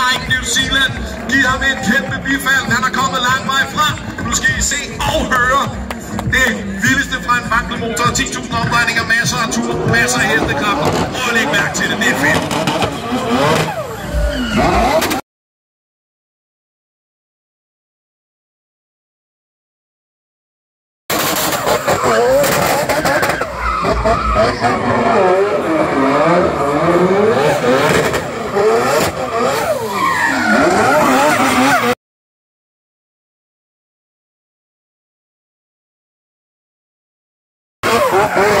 Mike New Zealand. Giv ham en kæmpe bifald. Han er kommet langt vej fra. Nu skal I se og høre det vildeste fra en vankelmotor. 10.000 omdrejninger, masser af tur, masser af hestekræfter. Prøv at lægge mærke til det. Det er fedt. Oh, Oh,